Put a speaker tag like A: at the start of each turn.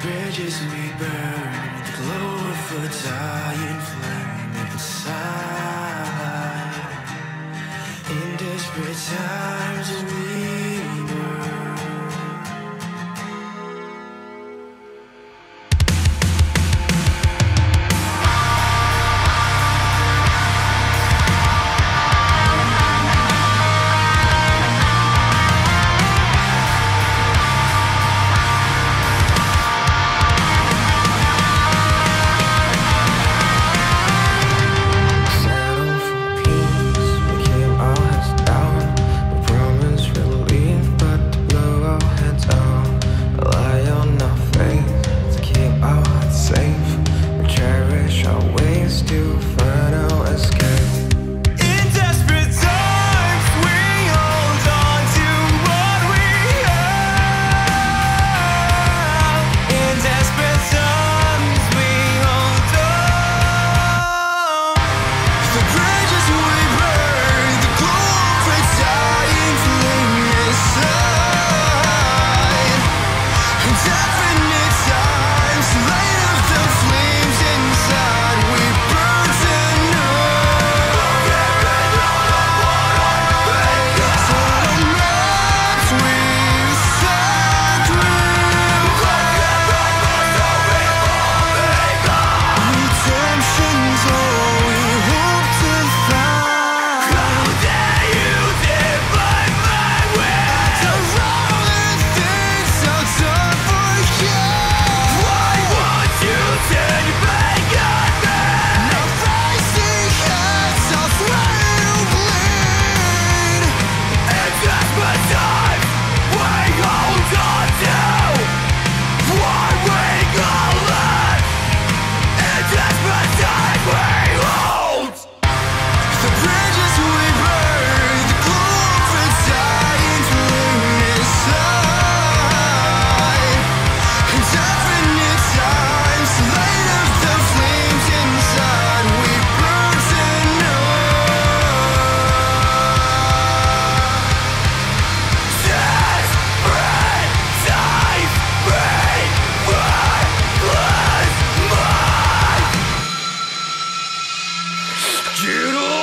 A: bridges we burn, the glow of a dying flame inside. In desperate times we time Get up!